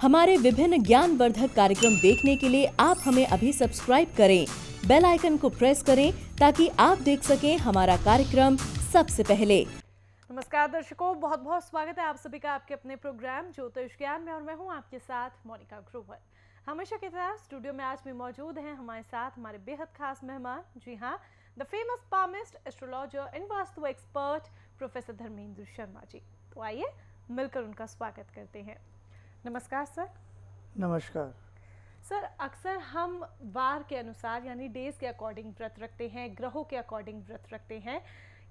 हमारे विभिन्न ज्ञानवर्धक कार्यक्रम देखने के लिए आप हमें अभी सब्सक्राइब करें। बेल आइकन को प्रेस करें ताकि आप देख सकें हमारा कार्यक्रम सबसे पहले। नमस्कार दर्शकों बहुत बहुत स्वागत है आप सभी का आपके अपने प्रोग्राम ज्योतिष ज्ञान में और मैं हूँ आपके साथ मोनिका ग्रोवर। हमेशा की तरह स्टूडियो में आज भी मौजूद हैं हमारे साथ हमारे बेहद खास मेहमान। जी हाँ the famous palmist astrologer and vastu expert professor Dharmendra Sharma ji. तो आइए मिलकर उनका स्वागत करते हैं। नमस्कार सर। नमस्कार। सर अक्सर हम वार के अनुसार यानी डेज़ के अकॉर्डिंग व्रत रखते हैं ग्रहों के अकॉर्डिंग व्रत रखते हैं।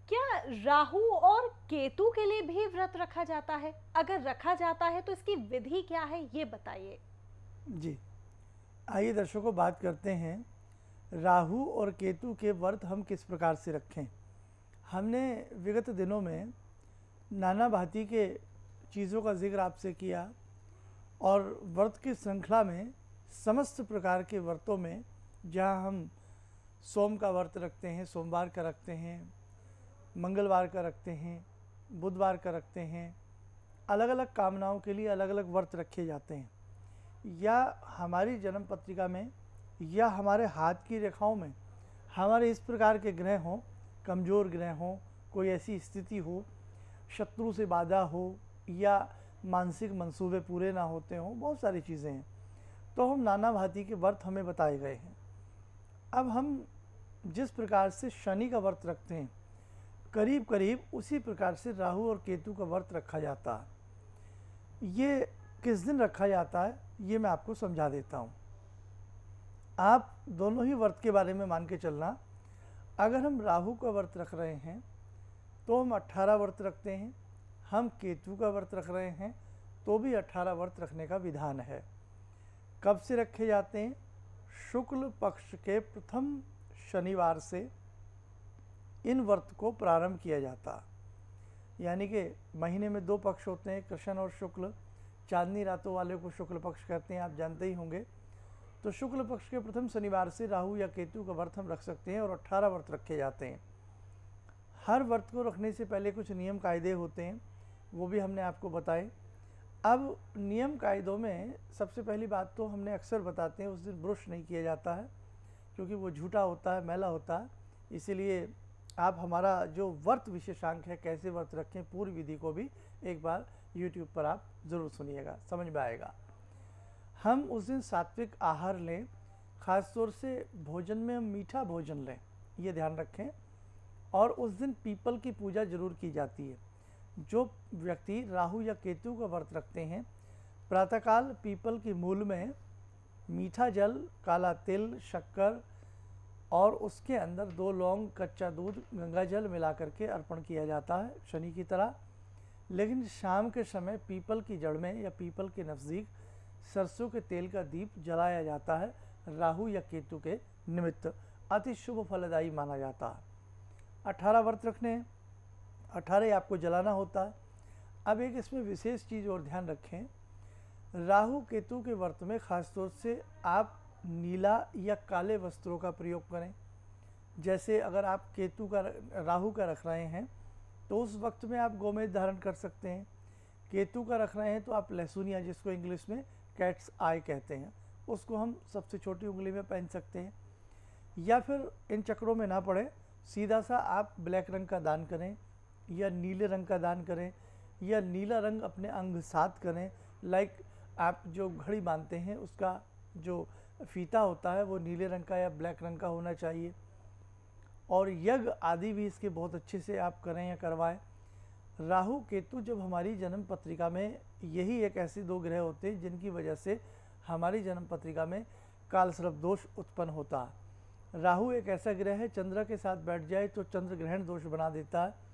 क्या राहु और केतु के लिए भी व्रत रखा जाता है? अगर रखा जाता है तो इसकी विधि क्या है ये बताइए। जी। आइए दर्शकों बात करते हैं राहु और केतु के व्रत हम किस प्रकार से रखें? हमने विगत दिनों में नाना भांति के चीज़ों का ज़िक्र आपसे किया और व्रत की श्रृंखला में समस्त प्रकार के व्रतों में जहाँ हम सोम का व्रत रखते हैं, सोमवार का रखते हैं, मंगलवार का रखते हैं, बुधवार का रखते हैं अलग अलग कामनाओं के लिए अलग अलग व्रत रखे जाते हैं। या हमारी जन्म पत्रिका में या हमारे हाथ की रेखाओं में हमारे इस प्रकार के ग्रह हों, कमज़ोर ग्रह हों, कोई ऐसी स्थिति हो, शत्रु से बाधा हो या मानसिक मंसूबे पूरे ना होते हों, बहुत सारी चीज़ें हैं। तो हम नाना भांति के व्रत हमें बताए गए हैं। अब हम जिस प्रकार से शनि का व्रत रखते हैं करीब करीब उसी प्रकार से राहु और केतु का व्रत रखा जाता है। ये किस दिन रखा जाता है, ये मैं आपको समझा देता हूँ। आप दोनों ही व्रत के बारे में मान के चलना। अगर हम राहु का व्रत रख रहे हैं तो हम 18 व्रत रखते हैं। हम केतु का व्रत रख रहे हैं तो भी 18 व्रत रखने का विधान है। कब से रखे जाते हैं? शुक्ल पक्ष के प्रथम शनिवार से इन व्रत को प्रारंभ किया जाता। यानी कि महीने में दो पक्ष होते हैं, कृष्ण और शुक्ल। चांदनी रातों वाले को शुक्ल पक्ष कहते हैं, आप जानते ही होंगे। तो शुक्ल पक्ष के प्रथम शनिवार से राहु या केतु का व्रत हम रख सकते हैं और 18 व्रत रखे जाते हैं। हर व्रत को रखने से पहले कुछ नियम कायदे होते हैं। वो भी हमने आपको बताए। अब नियम कायदों में सबसे पहली बात तो हमने अक्सर बताते हैं, उस दिन ब्रश नहीं किया जाता है, क्योंकि वो झूठा होता है, मैला होता है। इसीलिए आप हमारा जो व्रत विशेषांक है, कैसे व्रत रखें, पूरी विधि को भी एक बार यूट्यूब पर आप ज़रूर सुनिएगा, समझ में आएगा। हम उस दिन सात्विक आहार लें ख़ास तौर से भोजन में मीठा भोजन लें, ये ध्यान रखें। और उस दिन पीपल की पूजा ज़रूर की जाती है। जो व्यक्ति राहु या केतु का व्रत रखते हैं, प्रातःकाल पीपल की मूल में मीठा जल, काला तिल, शक्कर और उसके अंदर दो लौंग, कच्चा दूध, गंगा जल मिला करके अर्पण किया जाता है शनि की तरह। लेकिन शाम के समय पीपल की जड़ में या पीपल के नज़दीक सरसों के तेल का दीप जलाया जाता है राहु या केतु के निमित्त। अति शुभ फलदायी माना जाता है। अठारह व्रत रखने हैं। अठारह आपको जलाना होता है। अब एक इसमें विशेष चीज़ और ध्यान रखें। राहु केतु के व्रत में ख़ास तौर से आप नीला या काले वस्त्रों का प्रयोग करें। जैसे अगर आप केतु का राहु का रख रहे हैं तो उस वक्त में आप गोमेद धारण कर सकते हैं। केतु का रख रहे हैं तो आप लहसुनिया, जिसको इंग्लिश में कैट्स आई कहते हैं, उसको हम सबसे छोटी उंगली में पहन सकते हैं। या फिर इन चक्रों में ना पड़े, सीधा सा आप ब्लैक रंग का दान करें। या नीले रंग का दान करें या नीला रंग अपने अंग साथ करें लाइक आप जो घड़ी बांधते हैं, उसका जो फीता होता है, वो नीले रंग का या ब्लैक रंग का होना चाहिए। और यज्ञ आदि भी इसके बहुत अच्छे से आप करें या करवाएँ। राहु केतु जब हमारी जन्म पत्रिका में, यही एक ऐसे दो ग्रह होते हैं, जिनकी वजह से हमारी जन्म पत्रिका में कालसर्प दोष उत्पन्न होता। है राहु एक ऐसा ग्रह है, चंद्र के साथ बैठ जाए तो चंद्र ग्रहण दोष बना देता। है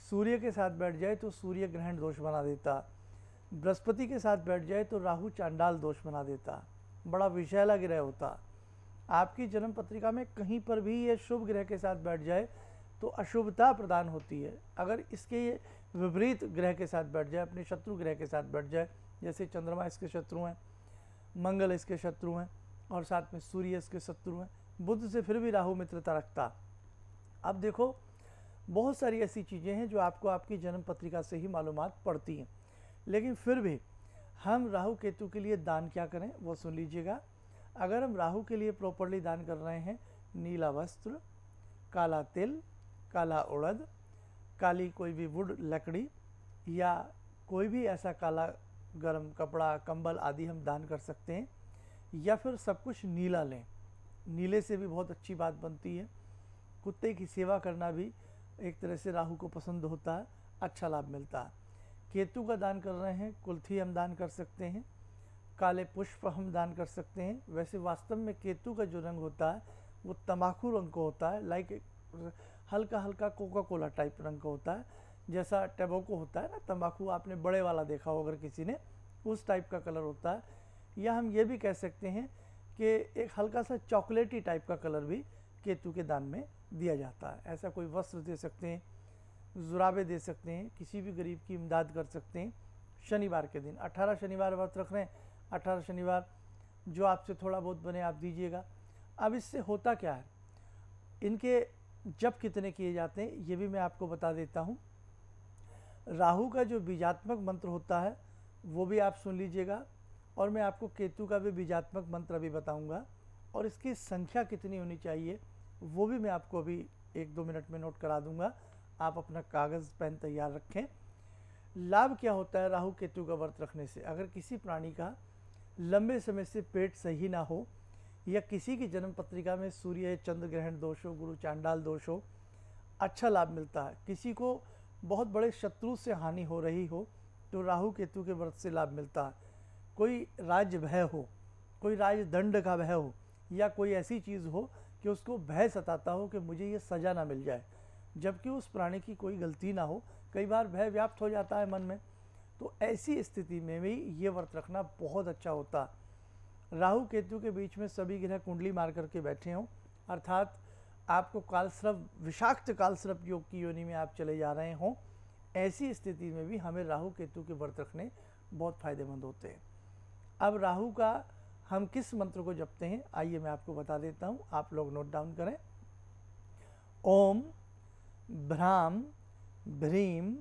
सूर्य के साथ बैठ जाए तो सूर्य ग्रहण दोष बना देता। बृहस्पति के साथ बैठ जाए तो राहु चांडाल दोष बना देता। बड़ा विषैला ग्रह होता। आपकी जन्म पत्रिका में कहीं पर भी ये शुभ ग्रह के साथ बैठ जाए तो अशुभता प्रदान होती है। अगर इसके विपरीत ग्रह के साथ बैठ जाए, अपने शत्रु ग्रह के साथ बैठ जाए, जैसे चंद्रमा इसके शत्रु हैं, मंगल इसके शत्रु हैं, और साथ में सूर्य इसके शत्रु हैं बुद्ध से फिर भी राहु मित्रता रखता। अब देखो बहुत सारी ऐसी चीज़ें हैं जो आपको आपकी जन्म पत्रिका से ही मालूम पड़ती हैं। लेकिन फिर भी हम राहु केतु के लिए दान क्या करें, वो सुन लीजिएगा। अगर हम राहु के लिए प्रॉपरली दान कर रहे हैं, नीला वस्त्र, काला तिल, काला उड़द, काली कोई भी वुड लकड़ी, या कोई भी ऐसा काला गर्म कपड़ा, कंबल आदि हम दान कर सकते हैं, या फिर सब कुछ नीला लें। नीले से भी बहुत अच्छी बात बनती है। कुत्ते की सेवा करना भी एक तरह से राहु को पसंद होता है अच्छा लाभ मिलता है। केतु का दान कर रहे हैं, कुल्थी हम दान कर सकते हैं, काले पुष्प हम दान कर सकते हैं। वैसे वास्तव में केतु का जो रंग होता है, वो तम्बाकू रंग का होता है लाइक हल्का हल्का कोका कोला टाइप रंग का होता है। जैसा टेबोको होता है ना तम्बाकू आपने बड़े वाला देखा हो अगर किसी ने, उस टाइप का कलर होता है। या हम ये भी कह सकते हैं कि एक हल्का सा चॉकलेटी टाइप का कलर भी केतु के दान में दिया जाता है। ऐसा कोई वस्त्र दे सकते हैं, जुराबे दे सकते हैं, किसी भी गरीब की इमदाद कर सकते हैं। शनिवार के दिन 18 शनिवार व्रत रख रहे हैं। अठारह शनिवार जो आपसे थोड़ा बहुत बने आप दीजिएगा। अब इससे होता क्या है? इनके जब कितने किए जाते हैं, ये भी मैं आपको बता देता हूँ। राहु का जो बीजात्मक मंत्र होता है, वो भी आप सुन लीजिएगा। और मैं आपको केतु का भी बीजात्मक मंत्र अभी बताऊँगा। और इसकी संख्या कितनी होनी चाहिए? वो भी मैं आपको अभी एक दो मिनट में नोट करा दूँगा। आप अपना कागज़, पेन तैयार रखें। लाभ क्या होता है राहु केतु का व्रत रखने से? अगर किसी प्राणी का लंबे समय से पेट सही ना हो या किसी की जन्म पत्रिका में सूर्य चंद्र ग्रहण दोष हो, गुरु चांडाल दोष हो अच्छा लाभ मिलता है। किसी को बहुत बड़े शत्रु से हानि हो रही हो तो राहु केतु के व्रत से लाभ मिलता है। कोई राज्य भय हो, कोई राजदंड का भय हो या कोई ऐसी चीज़ हो कि उसको भय सताता हो कि मुझे ये सजा ना मिल जाए। जबकि उस प्राणी की कोई गलती ना हो, कई बार भय व्याप्त हो जाता है मन में। तो ऐसी स्थिति में भी ये व्रत रखना बहुत अच्छा होता। राहु केतु के बीच में सभी ग्रह कुंडली मार करके बैठे हों, अर्थात आपको कालस्रव, विषाक्त कालस्रव योग की योनि में आप चले जा रहे हों, ऐसी स्थिति में भी हमें राहु केतु के व्रत रखने बहुत फ़ायदेमंद होते हैं। अब राहु का हम किस मंत्र को जपते हैं? आइए मैं आपको बता देता हूँ। आप लोग नोट डाउन करें। ओम भ्राम भ्रीम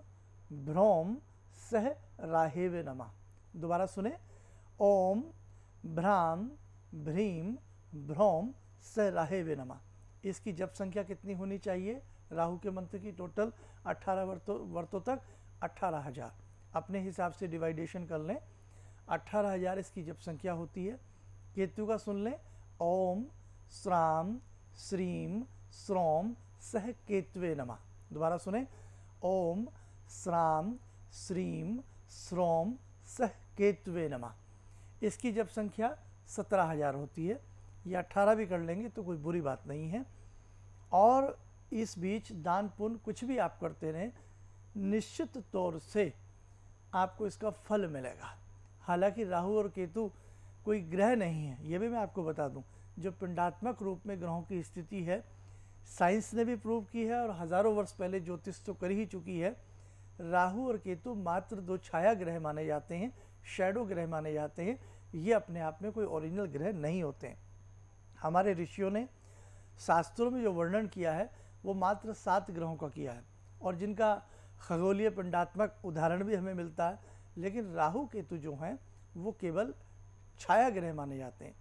भ्रोम सह राहेवे नमा। दोबारा सुने। ओम भ्राम भ्रीम भ्रोम सह राहेवे नमा। इसकी जप संख्या कितनी होनी चाहिए? राहु के मंत्र की टोटल 18 वर्तों वर्तों तक अट्ठारह हज़ार। अपने हिसाब से डिवाइडेशन कर लें। अट्ठारह हज़ार इसकी जप संख्या होती है। केतु का सुन लें। ओम, श्राम, श्रीम, श्रोम, सह केतवे नमा। दोबारा सुने। ओम, श्राम, श्रीम, श्रोम, सह केतवे नमा। इसकी जब संख्या सत्रह हज़ार होती है, या अट्ठारह भी कर लेंगे तो कोई बुरी बात नहीं है। और इस बीच दान पुण्य कुछ भी आप करते रहें, निश्चित तौर से आपको इसका फल मिलेगा। हालाँकि राहु और केतु कोई ग्रह नहीं है। ये भी मैं आपको बता दूँ, जो पिंडात्मक रूप में ग्रहों की स्थिति है, साइंस ने भी प्रूव की है और हज़ारों वर्ष पहले ज्योतिष तो कर ही चुकी है। राहु और केतु मात्र दो छाया ग्रह माने जाते हैं शेडो ग्रह माने जाते हैं। ये अपने आप में कोई ओरिजिनल ग्रह नहीं होते हैं। हमारे ऋषियों ने शास्त्रों में जो वर्णन किया है, वो मात्र सात ग्रहों का किया है और जिनका खगोलीय पिंडात्मक उदाहरण भी हमें मिलता है। लेकिन राहु, केतु जो हैं, वो केवल छाया ग्रह माने जाते हैं।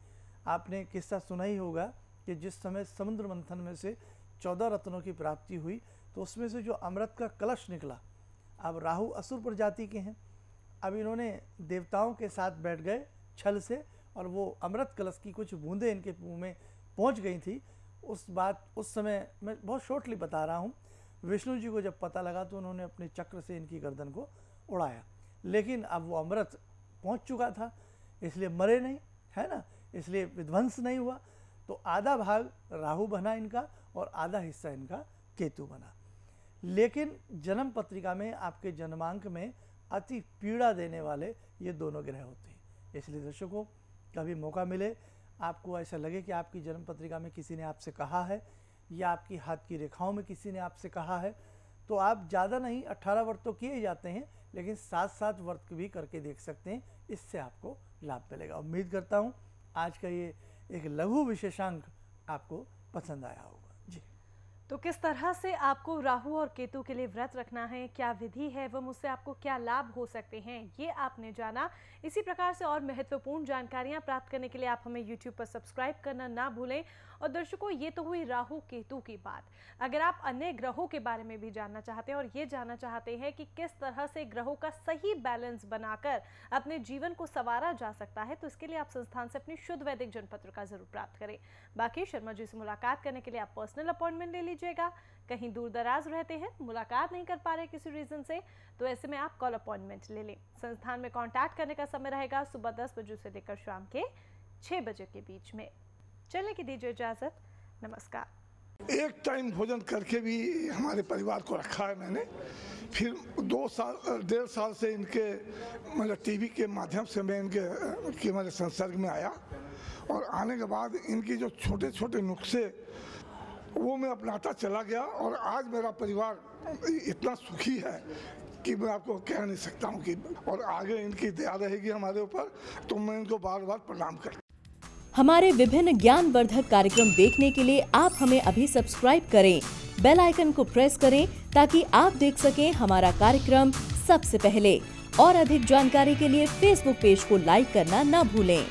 आपने किस्सा सुना ही होगा कि जिस समय समुद्र मंथन में से चौदह रत्नों की प्राप्ति हुई तो उसमें से जो अमृत का कलश निकला, अब राहु असुर प्रजाति के हैं। अब इन्होंने देवताओं के साथ बैठ गए छल से और वो अमृत कलश की कुछ बूंदें इनके मुँह में पहुँच गई थी। उस बात, उस समय मैं बहुत शॉर्टली बता रहा हूँ। विष्णु जी को जब पता लगा तो उन्होंने अपने चक्र से इनकी गर्दन को उड़ाया। लेकिन अब वो अमृत पहुँच चुका था। इसलिए मरे नहीं, है ना? इसलिए विध्वंस नहीं हुआ। तो आधा भाग राहु बना इनका और आधा हिस्सा इनका केतु बना। लेकिन जन्म पत्रिका में, आपके जन्मांक में अति पीड़ा देने वाले ये दोनों ग्रह होते हैं। इसलिए दर्शकों, कभी मौका मिले, आपको ऐसा लगे कि आपकी जन्म पत्रिका में किसी ने आपसे कहा है या आपकी हाथ की रेखाओं में किसी ने आपसे कहा है तो आप ज़्यादा नहीं 18 वर्त तो किए जाते हैं, लेकिन सात सात वर्त भी करके देख सकते हैं। इससे आपको लाभ मिलेगा। उम्मीद करता हूँ आज का ये एक लघु विशेषांक आपको पसंद आया होगा। तो किस तरह से आपको राहु और केतु के लिए व्रत रखना है, क्या विधि है वह मुझसे आपको क्या लाभ हो सकते हैं, ये आपने जाना। इसी प्रकार से और महत्वपूर्ण जानकारियाँ प्राप्त करने के लिए आप हमें यूट्यूब पर सब्सक्राइब करना ना भूलें। और दर्शकों, ये तो हुई राहु केतु की बात। अगर आप अन्य ग्रहों के बारे में भी जानना चाहते हैं और ये जानना चाहते हैं कि किस तरह से ग्रहों का सही बैलेंस बनाकर अपने जीवन को संवारा जा सकता है तो इसके लिए आप संस्थान से अपनी शुद्ध वैदिक जनपत्र का ज़रूर प्राप्त करें। बाकी शर्मा जी से मुलाकात करने के लिए आप पर्सनल अपॉइंटमेंट ले लीजिएगा कहीं दूर दराज रहते हैं, मुलाकात नहीं कर पा रहे किसी रीजन से तो ऐसे में आप कॉल अपॉइंटमेंट ले लें। संस्थान में कांटेक्ट करने का समय रहेगा सुबह दस बजे से लेकर शाम के छः बजे के बीच में। चलने की दीजिए इजाज़त। नमस्कार। एक टाइम भोजन करके भी हमारे परिवार को रखा है मैंने। फिर दो साल, डेढ़ साल से इनके मतलब टीवी के माध्यम से मैं इनके, के मेरे संसर्ग में आया। और आने के बाद इनकी जो छोटे छोटे नुस्खे वो मैं अपनाता चला गया और आज मेरा परिवार इतना सुखी है कि मैं आपको कह नहीं सकता हूँ कि और आगे इनकी दया रहेगी हमारे ऊपर तो मैं इनको बार बार प्रणाम करता हमारे विभिन्न ज्ञानवर्धक कार्यक्रम देखने के लिए आप हमें अभी सब्सक्राइब करें, बेल आइकन को प्रेस करें ताकि आप देख सकें हमारा कार्यक्रम सबसे पहले। और अधिक जानकारी के लिए फेसबुक पेज को लाइक करना न भूलें।